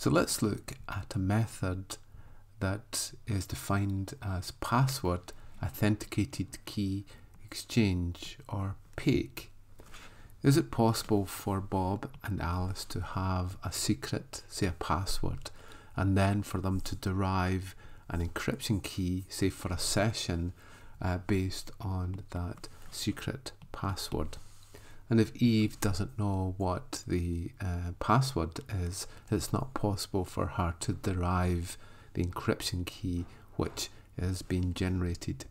So let's look at a method that is defined as password authenticated key exchange or PAKE. Is it possible for Bob and Alice to have a secret, say a password, and then for them to derive an encryption key, say for a session, uh, based on that secret password? And if Eve doesn't know what the uh, password is, it's not possible for her to derive the encryption key which is being generated.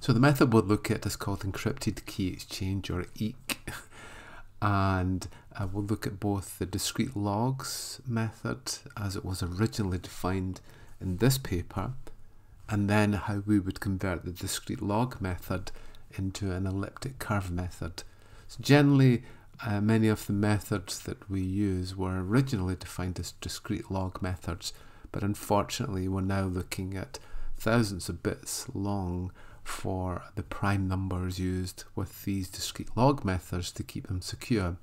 So the method we'll look at is called encrypted key exchange or EKE. And uh, we'll look at both the discrete logs method as it was originally defined in this paper, and then how we would convert the discrete log method into an elliptic curve method. So generally, uh, many of the methods that we use were originally defined as discrete log methods, but unfortunately we're now looking at thousands of bits long for the prime numbers used with these discrete log methods to keep them secure.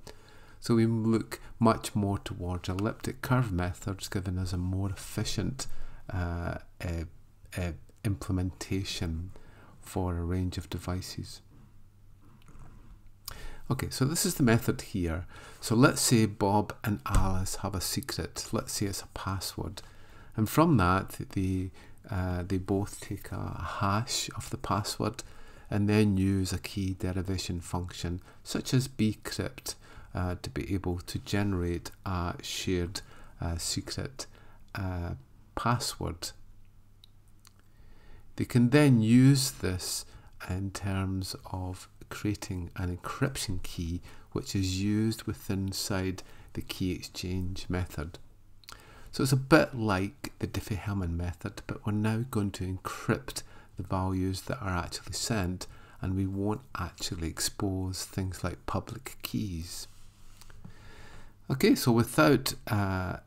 So we look much more towards elliptic curve methods giving us a more efficient uh, uh, uh, implementation for a range of devices. Okay, so this is the method here. So let's say Bob and Alice have a secret. Let's say it's a password. And from that, they, uh, they both take a hash of the password and then use a key derivation function such as bcrypt uh, to be able to generate a shared uh, secret uh, password. They can then use this in terms of creating an encryption key which is used within inside the key exchange method. So it's a bit like the Diffie-Hellman method, but we're now going to encrypt the values that are actually sent and we won't actually expose things like public keys. Okay, so without uh, uh,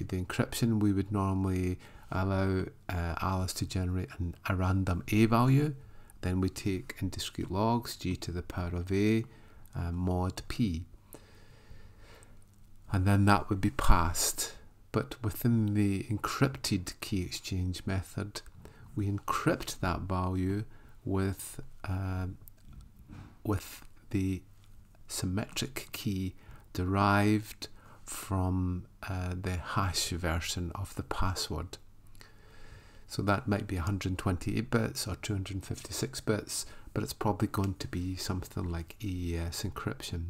the encryption, we would normally allow uh, Alice to generate an, a random A value. Then we take in discrete logs g to the power of A uh, mod p. And then that would be passed but within the encrypted key exchange method, we encrypt that value with, uh, with the symmetric key derived from uh, the hash version of the password. So that might be 128 bits or 256 bits, but it's probably going to be something like AES encryption.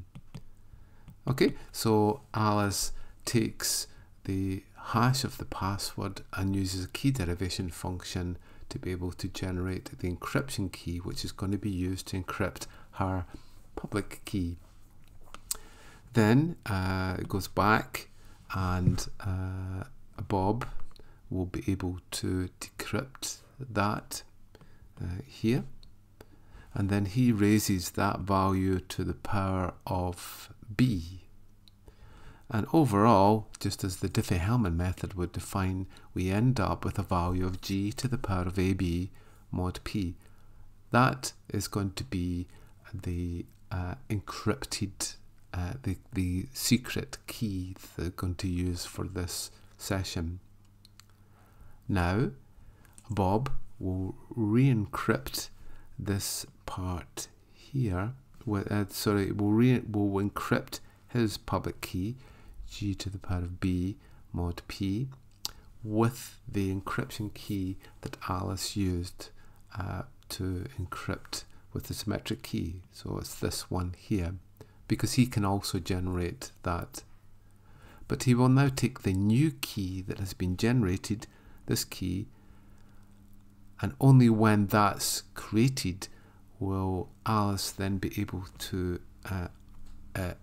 Okay, so Alice takes the hash of the password and uses a key derivation function to be able to generate the encryption key which is going to be used to encrypt her public key. Then uh, it goes back and uh, Bob will be able to decrypt that uh, here and then he raises that value to the power of b and overall, just as the Diffie-Hellman method would define, we end up with a value of g to the power of ab mod p. That is going to be the uh, encrypted, uh, the, the secret key they're going to use for this session. Now, Bob will re-encrypt this part here. Uh, sorry, will, re will encrypt his public key g to the power of b mod p with the encryption key that Alice used uh, to encrypt with the symmetric key. So it's this one here, because he can also generate that. But he will now take the new key that has been generated, this key, and only when that's created will Alice then be able to uh, uh,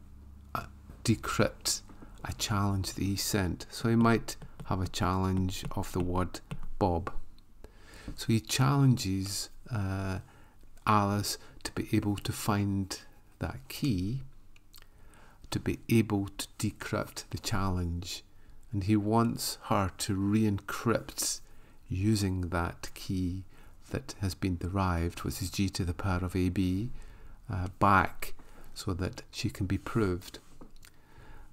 uh decrypt a challenge that he sent. So he might have a challenge of the word Bob. So he challenges uh, Alice to be able to find that key, to be able to decrypt the challenge. And he wants her to re encrypt using that key that has been derived, which is g to the power of ab, uh, back so that she can be proved.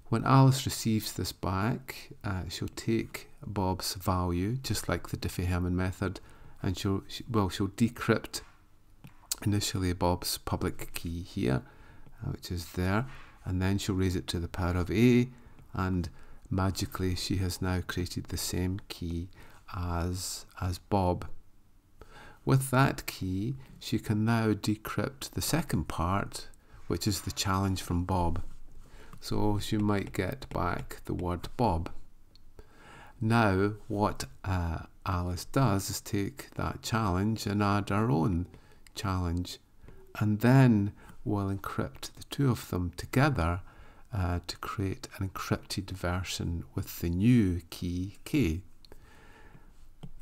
When Alice receives this back, uh, she'll take Bob's value, just like the Diffie-Hellman method, and she'll, well, she'll decrypt initially Bob's public key here, uh, which is there, and then she'll raise it to the power of A, and magically she has now created the same key as, as Bob. With that key, she can now decrypt the second part, which is the challenge from Bob. So she might get back the word Bob. Now, what uh, Alice does is take that challenge and add our own challenge, and then we'll encrypt the two of them together uh, to create an encrypted version with the new key K.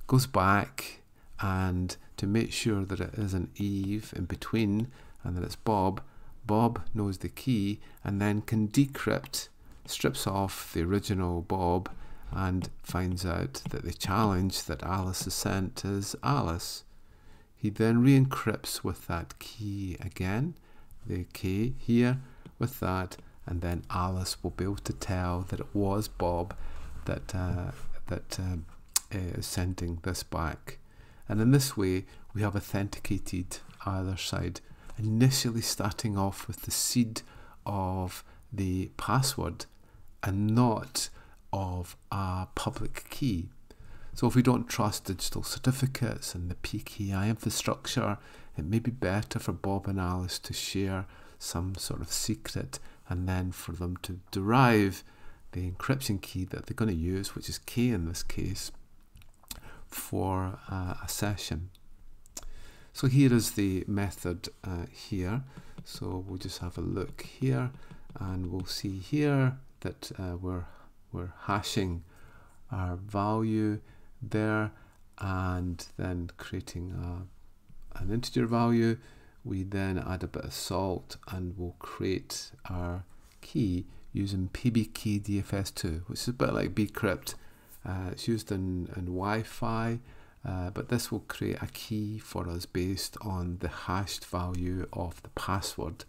Goes back and to make sure that it isn't Eve in between and that it's Bob, Bob knows the key and then can decrypt, strips off the original Bob and finds out that the challenge that Alice has sent is Alice. He then re-encrypts with that key again, the K here, with that, and then Alice will be able to tell that it was Bob that uh, that uh, is sending this back. And in this way, we have authenticated either side, initially starting off with the seed of the password and not of a public key. So if we don't trust digital certificates and the PKI infrastructure, it may be better for Bob and Alice to share some sort of secret and then for them to derive the encryption key that they're going to use, which is K in this case, for uh, a session. So here is the method uh, here. So we'll just have a look here and we'll see here that uh, we're, we're hashing our value there and then creating a, an integer value. We then add a bit of salt and we'll create our key using PBKDFS2, which is a bit like bcrypt. Uh, it's used in, in Wi-Fi, uh, but this will create a key for us based on the hashed value of the password.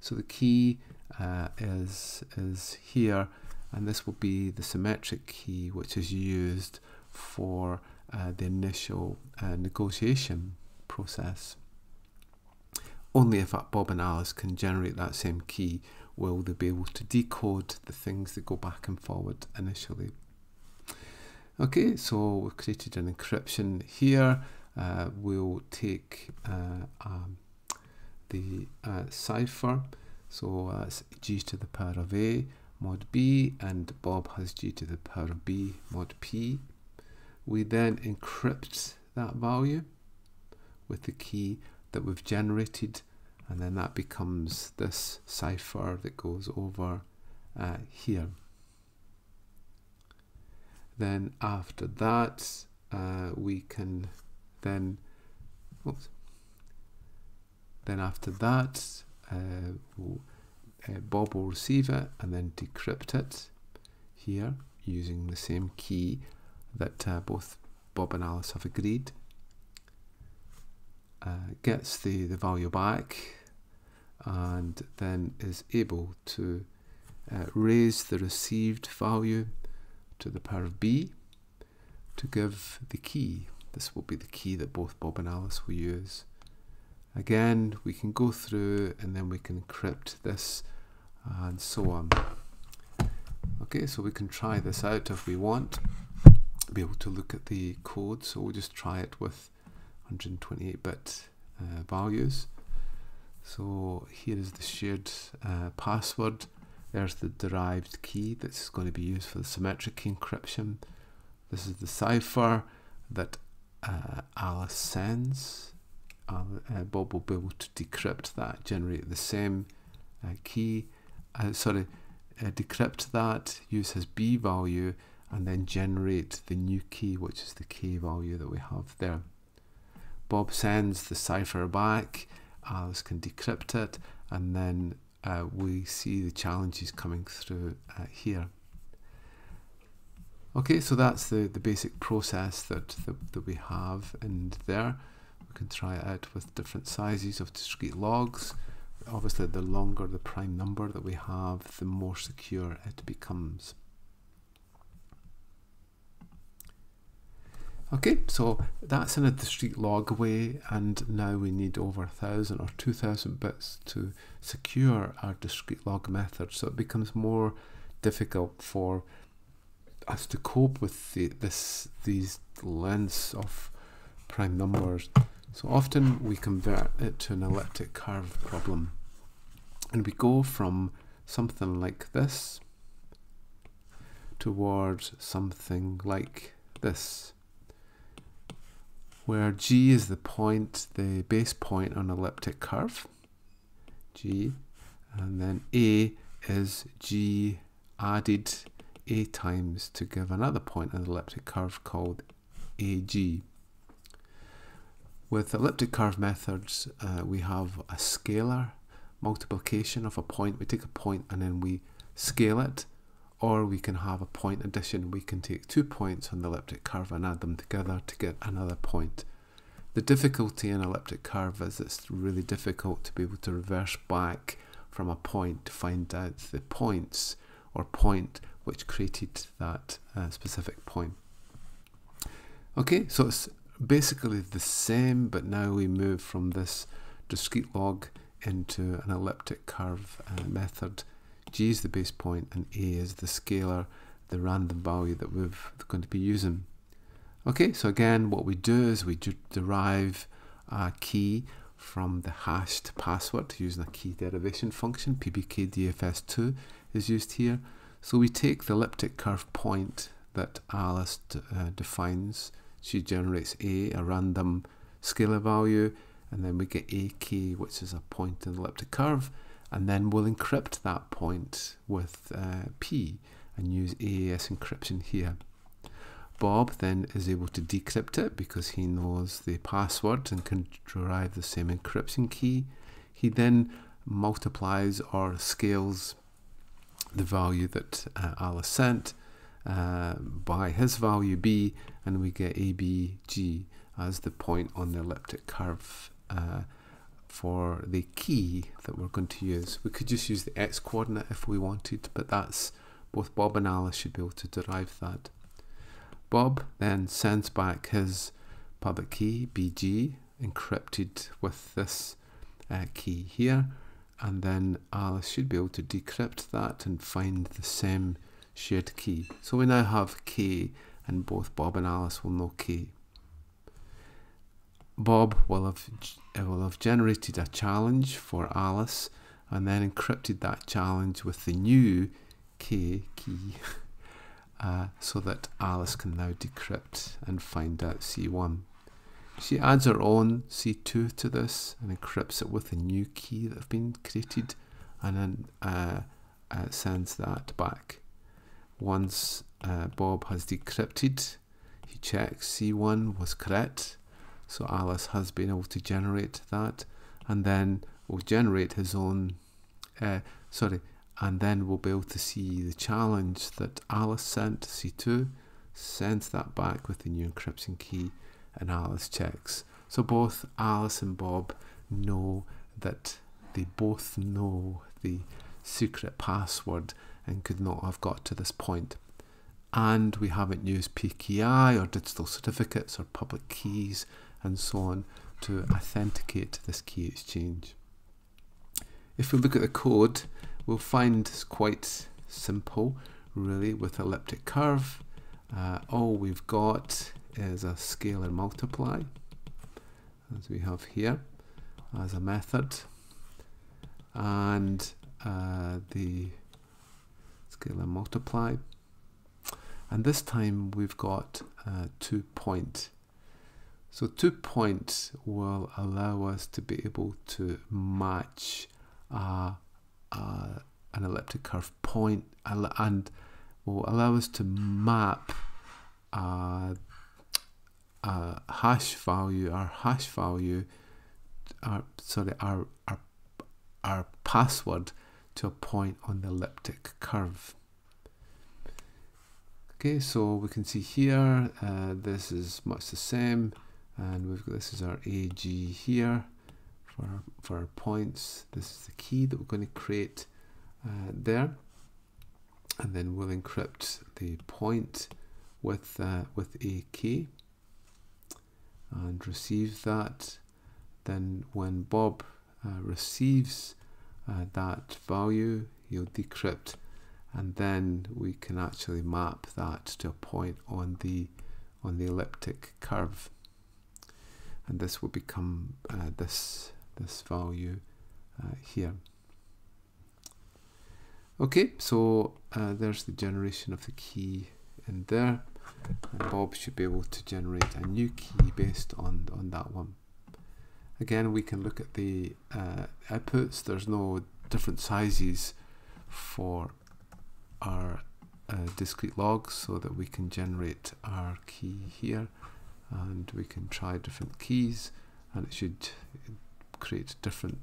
So the key uh, is, is here, and this will be the symmetric key which is used for uh, the initial uh, negotiation process. Only if Bob and Alice can generate that same key will they be able to decode the things that go back and forward initially. Okay, so we've created an encryption here. Uh, we'll take uh, um, the uh, cipher. So that's g to the power of a mod b, and Bob has g to the power of b mod p. We then encrypt that value with the key that we've generated and then that becomes this cipher that goes over uh, here. Then after that uh, we can then oops, then after that uh, we'll, uh, Bob will receive it and then decrypt it here using the same key that uh, both Bob and Alice have agreed. Uh, gets the, the value back and then is able to uh, raise the received value to the power of b to give the key. This will be the key that both Bob and Alice will use. Again, we can go through and then we can encrypt this and so on. Okay, so we can try this out if we want. Be able to look at the code, so we'll just try it with 128-bit uh, values. So here is the shared uh, password. There's the derived key that's going to be used for the symmetric encryption. This is the cipher that uh, Alice sends. Uh, Bob will be able to decrypt that, generate the same uh, key, uh, sorry, decrypt that, use his B value, and then generate the new key, which is the K value that we have there. Bob sends the cipher back Alice can decrypt it and then uh, we see the challenges coming through uh, here. Okay, so that's the, the basic process that, that, that we have in there. We can try it out with different sizes of discrete logs. obviously the longer the prime number that we have, the more secure it becomes. Okay, so that's in a discrete log way, and now we need over a thousand or two thousand bits to secure our discrete log method. So it becomes more difficult for us to cope with the, this these lengths of prime numbers. So often we convert it to an elliptic curve problem, and we go from something like this towards something like this where g is the point, the base point on elliptic curve, g, and then a is g added a times to give another point on the elliptic curve called ag. With elliptic curve methods, uh, we have a scalar multiplication of a point. We take a point and then we scale it, or we can have a point addition. We can take two points on the elliptic curve and add them together to get another point. The difficulty in elliptic curve is it's really difficult to be able to reverse back from a point to find out the points or point which created that uh, specific point. Okay, so it's basically the same, but now we move from this discrete log into an elliptic curve uh, method. G is the base point and A is the scalar, the random value that we're going to be using. Okay, so again, what we do is we derive a key from the hashed password using a key derivation function. PBKDFS2 is used here. So we take the elliptic curve point that Alice uh, defines. She generates A, a random scalar value, and then we get a key, which is a point in the elliptic curve, and then we'll encrypt that point with uh, P and use AES encryption here. Bob then is able to decrypt it because he knows the password and can derive the same encryption key. He then multiplies or scales the value that uh, Alice sent uh, by his value b, and we get abg as the point on the elliptic curve uh, for the key that we're going to use. We could just use the x coordinate if we wanted, but that's both Bob and Alice should be able to derive that. Bob then sends back his public key, BG, encrypted with this uh, key here, and then Alice should be able to decrypt that and find the same shared key. So we now have K, and both Bob and Alice will know K. Bob will have, will have generated a challenge for Alice and then encrypted that challenge with the new K key. uh, so that Alice can now decrypt and find out C1. She adds her own C2 to this and encrypts it with a new key that have been created and then uh, uh, sends that back. Once uh, Bob has decrypted, he checks C1 was correct, so Alice has been able to generate that and then will generate his own, uh, sorry, and then we'll be able to see the challenge that Alice sent to C2, sends that back with the new encryption key, and Alice checks. So both Alice and Bob know that they both know the secret password and could not have got to this point. And we haven't used PKI or digital certificates or public keys and so on to authenticate this key exchange. If we look at the code, we'll find it's quite simple really with elliptic curve. Uh, all we've got is a scalar multiply as we have here as a method and uh, the scalar multiply and this time we've got uh, two point so two points will allow us to be able to match uh, uh, an elliptic curve point and will allow us to map uh, a hash value, our hash value, our sorry, our our our password to a point on the elliptic curve. Okay, so we can see here uh, this is much the same, and we've got this is our AG here for our, for our points. This is the key that we're going to create uh, there, and then we'll encrypt the point with uh, with a key and receive that. Then when Bob uh, receives uh, that value, he'll decrypt, and then we can actually map that to a point on the on the elliptic curve, and this will become uh, this this value uh, here. Okay, so uh, there's the generation of the key in there. And Bob should be able to generate a new key based on, on that one. Again, we can look at the uh, outputs. There's no different sizes for our uh, discrete logs so that we can generate our key here and we can try different keys and it should create different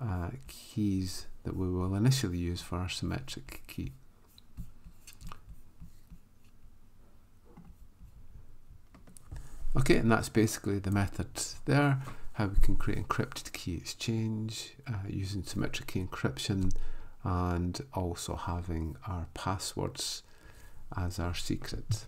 uh, keys that we will initially use for our symmetric key. Okay, and that's basically the method there, how we can create encrypted key exchange uh, using symmetric key encryption and also having our passwords as our secret.